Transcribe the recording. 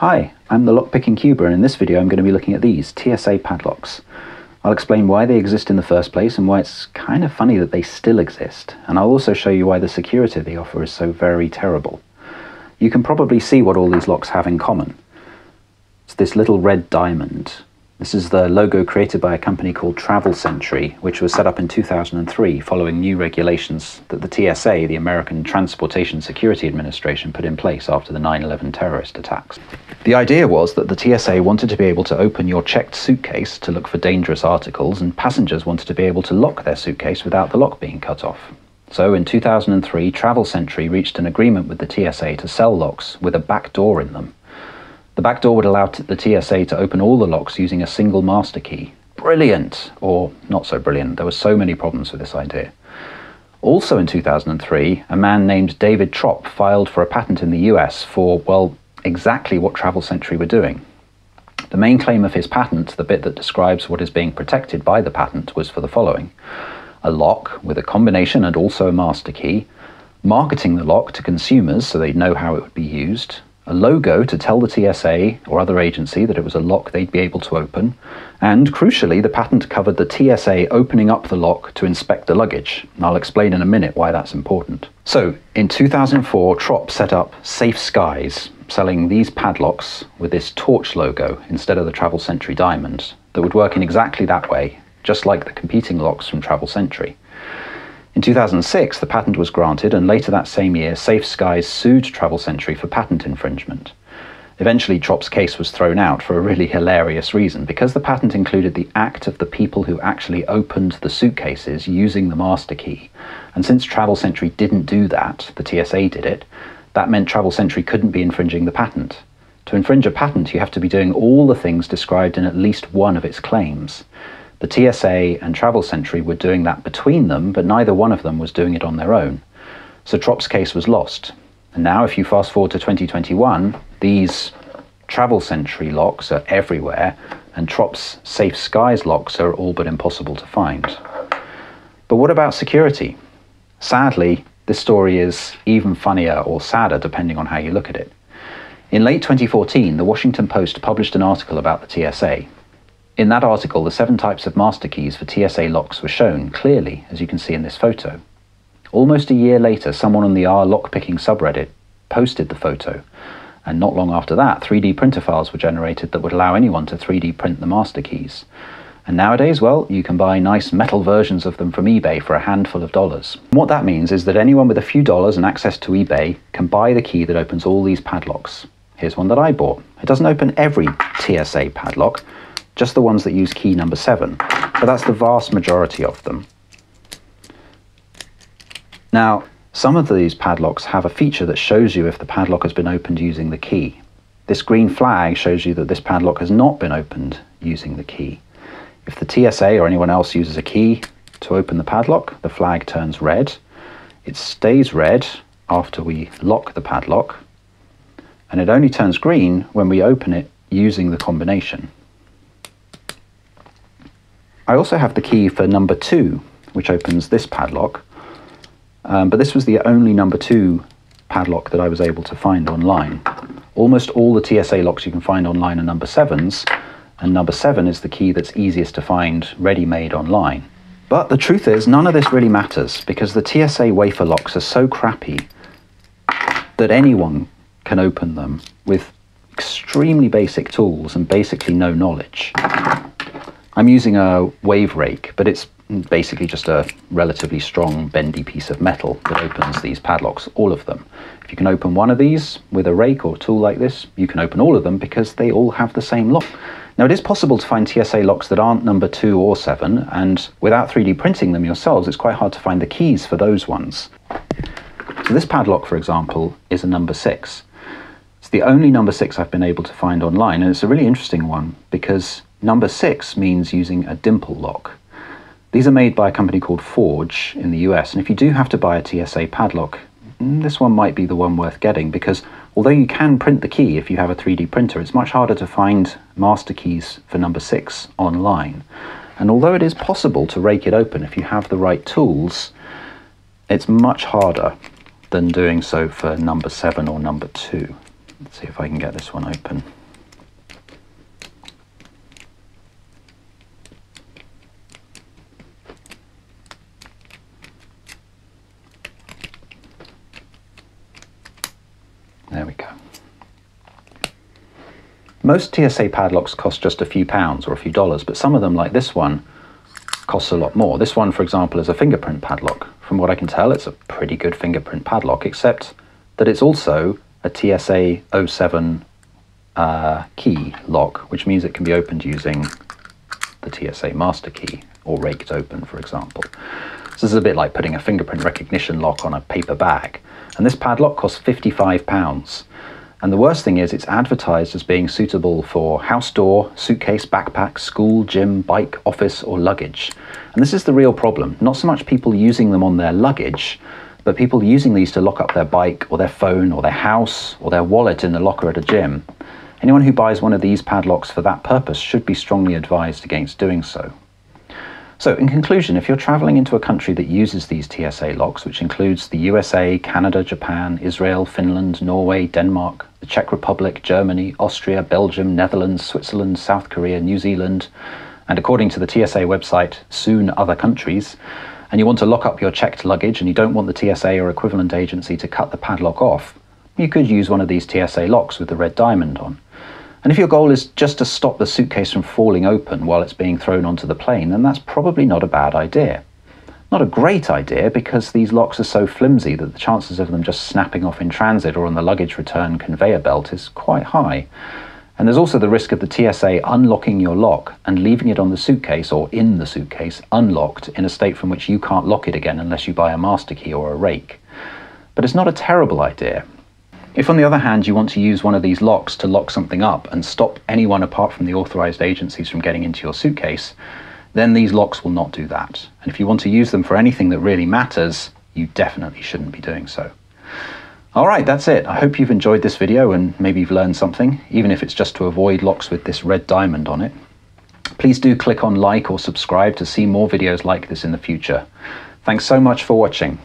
Hi, I'm the Lockpicking Cuber and in this video I'm going to be looking at these TSA padlocks. I'll explain why they exist in the first place and why it's kind of funny that they still exist, and I'll also show you why the security they offer is so very terrible. You can probably see what all these locks have in common. It's this little red diamond this is the logo created by a company called Travel Sentry, which was set up in 2003 following new regulations that the TSA, the American Transportation Security Administration, put in place after the 9 11 terrorist attacks. The idea was that the TSA wanted to be able to open your checked suitcase to look for dangerous articles, and passengers wanted to be able to lock their suitcase without the lock being cut off. So in 2003, Travel Sentry reached an agreement with the TSA to sell locks with a back door in them. The back door would allow the TSA to open all the locks using a single master key. Brilliant! Or not so brilliant. There were so many problems with this idea. Also in 2003, a man named David Tropp filed for a patent in the US for, well, exactly what Travel Sentry were doing. The main claim of his patent, the bit that describes what is being protected by the patent, was for the following a lock with a combination and also a master key, marketing the lock to consumers so they'd know how it would be used, a logo to tell the TSA or other agency that it was a lock they'd be able to open, and crucially, the patent covered the TSA opening up the lock to inspect the luggage. And I'll explain in a minute why that's important. So, in 2004, Tropp set up Safe Skies, selling these padlocks with this torch logo instead of the Travel Sentry diamond that would work in exactly that way, just like the competing locks from Travel Sentry. In 2006, the patent was granted, and later that same year, Safe Skies sued Travel Sentry for patent infringement. Eventually, Tropp's case was thrown out for a really hilarious reason. Because the patent included the act of the people who actually opened the suitcases using the master key, and since Travel Sentry didn't do that, the TSA did it, that meant Travel Sentry couldn't be infringing the patent. To infringe a patent, you have to be doing all the things described in at least one of its claims. The TSA and Travel Sentry were doing that between them, but neither one of them was doing it on their own. So Tropp's case was lost. And now, if you fast forward to 2021, these Travel Sentry locks are everywhere, and Tropp's Safe Skies locks are all but impossible to find. But what about security? Sadly, this story is even funnier or sadder depending on how you look at it. In late 2014, the Washington Post published an article about the TSA, in that article, the seven types of master keys for TSA locks were shown clearly, as you can see in this photo. Almost a year later, someone on the R lockpicking subreddit posted the photo, and not long after that, 3D printer files were generated that would allow anyone to 3D print the master keys. And nowadays, well, you can buy nice metal versions of them from eBay for a handful of dollars. And what that means is that anyone with a few dollars and access to eBay can buy the key that opens all these padlocks. Here's one that I bought. It doesn't open every TSA padlock, just the ones that use key number 7, but that's the vast majority of them. Now, some of these padlocks have a feature that shows you if the padlock has been opened using the key. This green flag shows you that this padlock has not been opened using the key. If the TSA or anyone else uses a key to open the padlock, the flag turns red. It stays red after we lock the padlock, and it only turns green when we open it using the combination. I also have the key for number two, which opens this padlock. Um, but this was the only number two padlock that I was able to find online. Almost all the TSA locks you can find online are number sevens, and number seven is the key that's easiest to find ready-made online. But the truth is, none of this really matters because the TSA wafer locks are so crappy that anyone can open them with extremely basic tools and basically no knowledge. I'm using a wave rake, but it's basically just a relatively strong bendy piece of metal that opens these padlocks, all of them. If you can open one of these with a rake or tool like this, you can open all of them because they all have the same lock. Now it is possible to find TSA locks that aren't number 2 or 7 and without 3D printing them yourselves it's quite hard to find the keys for those ones. So this padlock for example is a number 6. It's the only number 6 I've been able to find online and it's a really interesting one because Number six means using a dimple lock. These are made by a company called Forge in the US, and if you do have to buy a TSA padlock, mm, this one might be the one worth getting because although you can print the key if you have a 3D printer, it's much harder to find master keys for number six online. And although it is possible to rake it open if you have the right tools, it's much harder than doing so for number seven or number two. Let's see if I can get this one open. There we go. Most TSA padlocks cost just a few pounds or a few dollars, but some of them, like this one, costs a lot more. This one, for example, is a fingerprint padlock. From what I can tell, it's a pretty good fingerprint padlock, except that it's also a TSA 07 uh, key lock, which means it can be opened using the TSA master key or raked open, for example. So this is a bit like putting a fingerprint recognition lock on a paper bag. And this padlock costs £55. And the worst thing is, it's advertised as being suitable for house door, suitcase, backpack, school, gym, bike, office, or luggage. And this is the real problem. Not so much people using them on their luggage, but people using these to lock up their bike, or their phone, or their house, or their wallet in the locker at a gym. Anyone who buys one of these padlocks for that purpose should be strongly advised against doing so. So, in conclusion, if you're traveling into a country that uses these TSA locks, which includes the USA, Canada, Japan, Israel, Finland, Norway, Denmark, the Czech Republic, Germany, Austria, Belgium, Netherlands, Switzerland, South Korea, New Zealand, and according to the TSA website, soon other countries, and you want to lock up your checked luggage and you don't want the TSA or equivalent agency to cut the padlock off, you could use one of these TSA locks with the red diamond on. And if your goal is just to stop the suitcase from falling open while it's being thrown onto the plane, then that's probably not a bad idea. Not a great idea because these locks are so flimsy that the chances of them just snapping off in transit or on the luggage return conveyor belt is quite high. And there's also the risk of the TSA unlocking your lock and leaving it on the suitcase or in the suitcase unlocked in a state from which you can't lock it again unless you buy a master key or a rake. But it's not a terrible idea. If, on the other hand, you want to use one of these locks to lock something up and stop anyone apart from the authorized agencies from getting into your suitcase, then these locks will not do that. And if you want to use them for anything that really matters, you definitely shouldn't be doing so. All right, that's it. I hope you've enjoyed this video and maybe you've learned something, even if it's just to avoid locks with this red diamond on it. Please do click on like or subscribe to see more videos like this in the future. Thanks so much for watching.